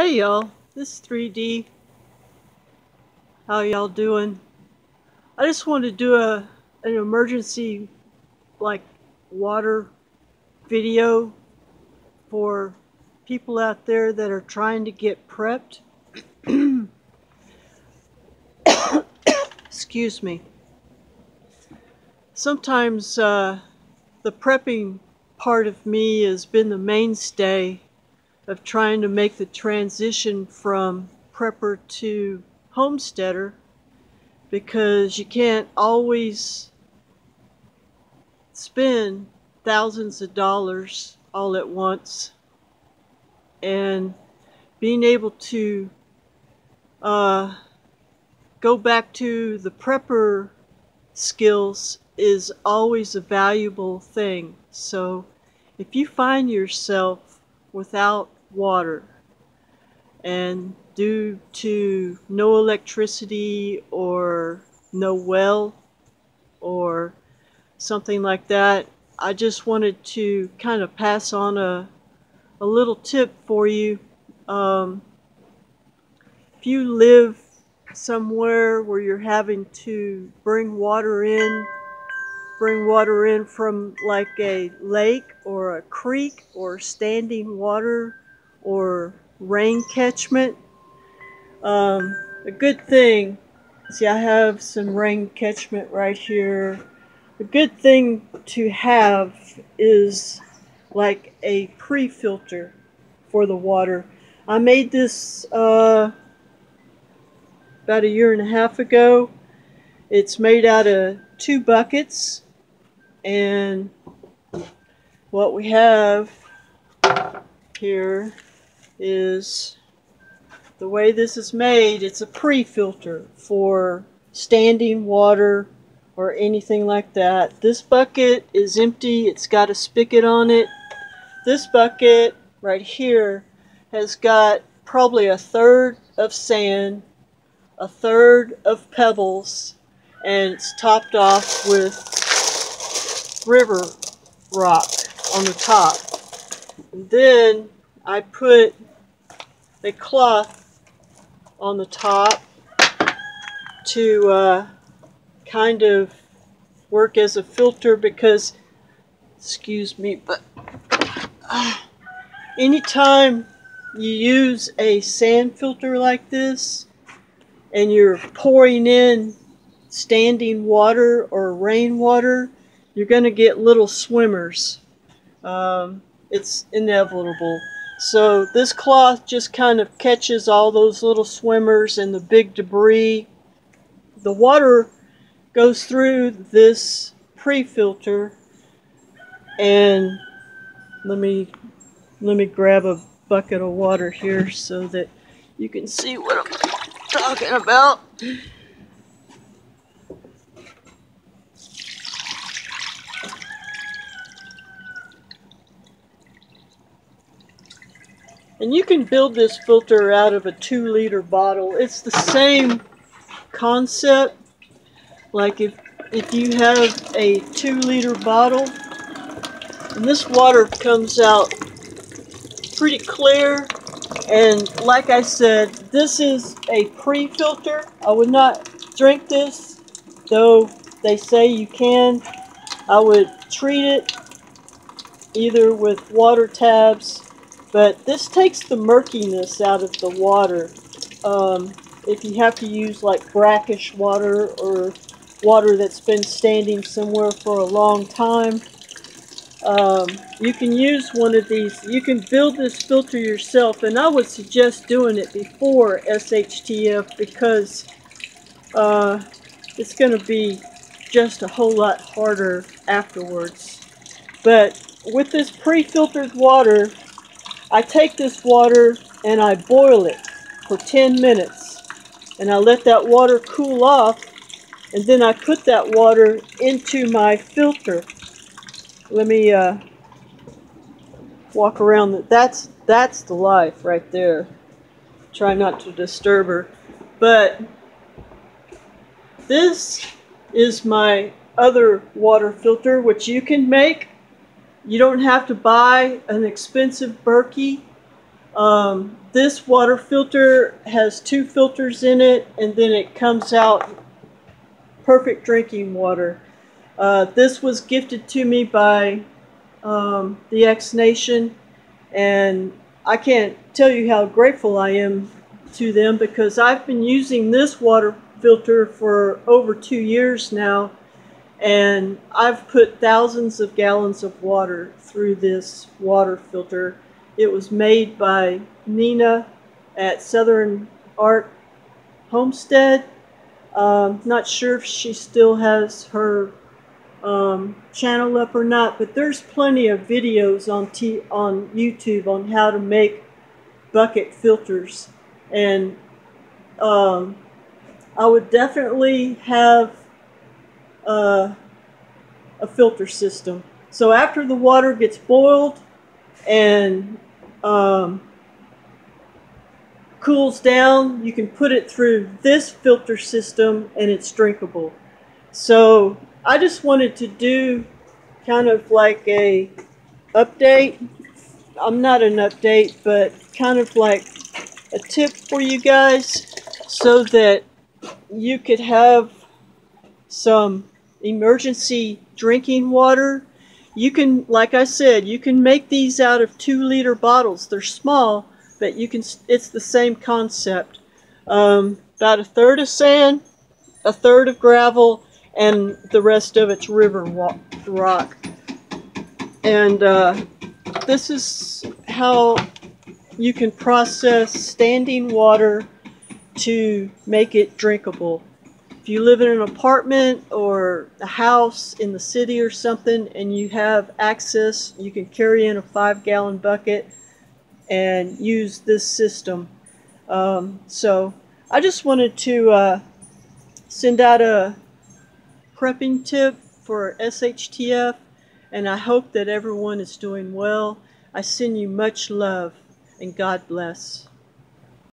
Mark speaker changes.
Speaker 1: Hey y'all, this is 3D. How y'all doing? I just wanted to do a an emergency like water video for people out there that are trying to get prepped. Excuse me. Sometimes uh, the prepping part of me has been the mainstay of trying to make the transition from prepper to homesteader because you can't always spend thousands of dollars all at once. And being able to uh, go back to the prepper skills is always a valuable thing. So if you find yourself without water. And due to no electricity or no well or something like that, I just wanted to kind of pass on a, a little tip for you. Um, if you live somewhere where you're having to bring water in, bring water in from like a lake or a creek or standing water or rain catchment. Um, a good thing, see I have some rain catchment right here. A good thing to have is like a pre-filter for the water. I made this uh, about a year and a half ago. It's made out of two buckets and what we have here is the way this is made, it's a pre-filter for standing water or anything like that. This bucket is empty, it's got a spigot on it. This bucket right here has got probably a third of sand, a third of pebbles, and it's topped off with river rock on the top. And then I put a cloth on the top to uh, kind of work as a filter because, excuse me, but uh, anytime you use a sand filter like this and you're pouring in standing water or rainwater, you're going to get little swimmers. Um, it's inevitable. So this cloth just kind of catches all those little swimmers and the big debris. The water goes through this pre-filter and let me let me grab a bucket of water here so that you can see what I'm talking about. And you can build this filter out of a two liter bottle. It's the same concept. Like if, if you have a two liter bottle, and this water comes out pretty clear. And like I said, this is a pre-filter. I would not drink this, though they say you can. I would treat it either with water tabs but this takes the murkiness out of the water. Um, if you have to use like brackish water or water that's been standing somewhere for a long time, um, you can use one of these. You can build this filter yourself, and I would suggest doing it before SHTF because uh, it's going to be just a whole lot harder afterwards. But with this pre-filtered water, I take this water and I boil it for 10 minutes. And I let that water cool off. And then I put that water into my filter. Let me uh, walk around. That's, that's the life right there. Try not to disturb her. But this is my other water filter, which you can make you don't have to buy an expensive Berkey. Um, this water filter has two filters in it and then it comes out perfect drinking water. Uh, this was gifted to me by um, the X Nation and I can't tell you how grateful I am to them because I've been using this water filter for over two years now and I've put thousands of gallons of water through this water filter. It was made by Nina at Southern Art Homestead. Um, not sure if she still has her um, channel up or not, but there's plenty of videos on T on YouTube on how to make bucket filters, and um, I would definitely have uh, a filter system. So after the water gets boiled and um, cools down, you can put it through this filter system and it's drinkable. So I just wanted to do kind of like a update. I'm not an update, but kind of like a tip for you guys so that you could have some emergency drinking water. You can, like I said, you can make these out of two liter bottles. They're small, but you can. It's the same concept. Um, about a third of sand, a third of gravel, and the rest of it's river rock. And uh, this is how you can process standing water to make it drinkable. You live in an apartment or a house in the city or something and you have access, you can carry in a five gallon bucket and use this system. Um, so I just wanted to uh, send out a prepping tip for SHTF and I hope that everyone is doing well. I send you much love and God bless.